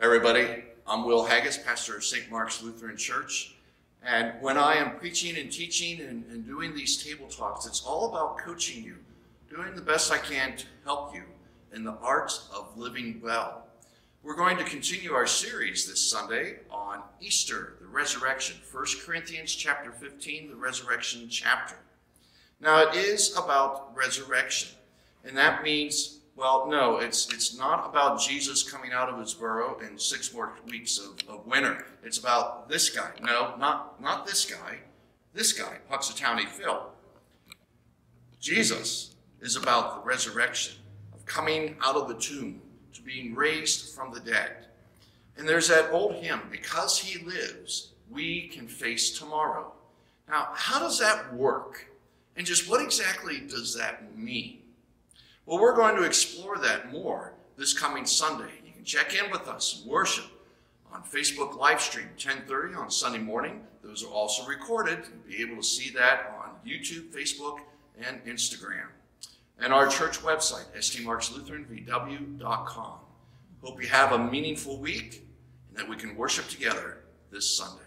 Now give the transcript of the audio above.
everybody. I'm Will Haggis, pastor of St. Mark's Lutheran Church. And when I am preaching and teaching and, and, doing these table talks, it's all about coaching you, doing the best I can to help you in the art of living well. We're going to continue our series this Sunday on Easter, the resurrection. 1 Corinthians chapter 15, the resurrection chapter. Now it is about resurrection, and that means well, no, it's, it's not about Jesus coming out of his burrow in six more weeks of, of winter. It's about this guy. No, not, not this guy. This guy, Punxsutawney Phil. Jesus is about the resurrection, of coming out of the tomb, to being raised from the dead. And there's that old hymn, because he lives, we can face tomorrow. Now, how does that work? And just what exactly does that mean? Well, we're going to explore that more this coming Sunday. You can check in with us and worship on Facebook live stream 10:30 on Sunday morning. Those are also recorded. You'll be able to see that on YouTube, Facebook, and Instagram. And our church website, stmarkslutheranvw.com. Hope you have a meaningful week and that we can worship together this Sunday.